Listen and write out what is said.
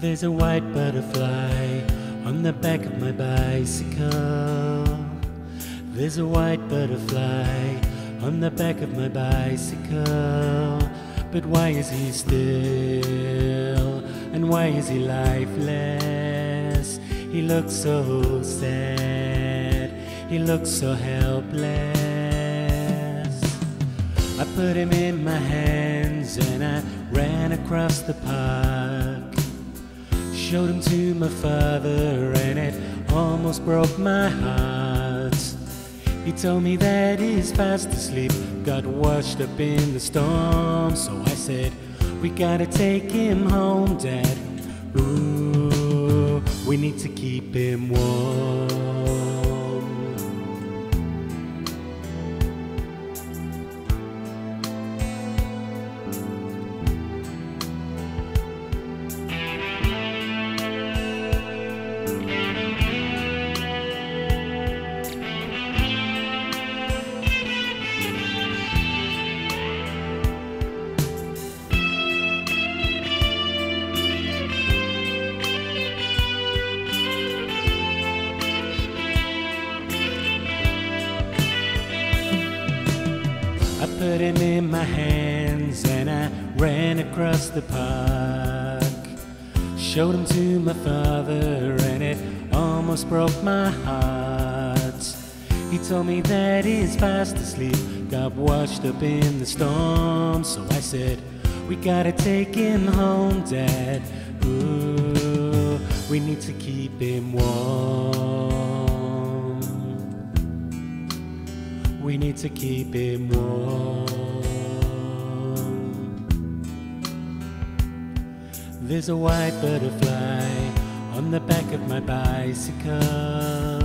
There's a white butterfly on the back of my bicycle. There's a white butterfly on the back of my bicycle. But why is he still? And why is he lifeless? He looks so sad. He looks so helpless. I put him in my hands and I ran across the park. Showed him to my father and it almost broke my heart. He told me that he's fast asleep, got washed up in the storm. So I said, We gotta take him home, Dad. Ooh, we need to keep him warm. Put him in my hands and I ran across the park. Showed him to my father and it almost broke my heart. He told me that he's fast asleep, got washed up in the storm. So I said, We gotta take him home, Dad. Ooh, we need to keep him warm. We need to keep him warm. There's a white butterfly on the back of my bicycle.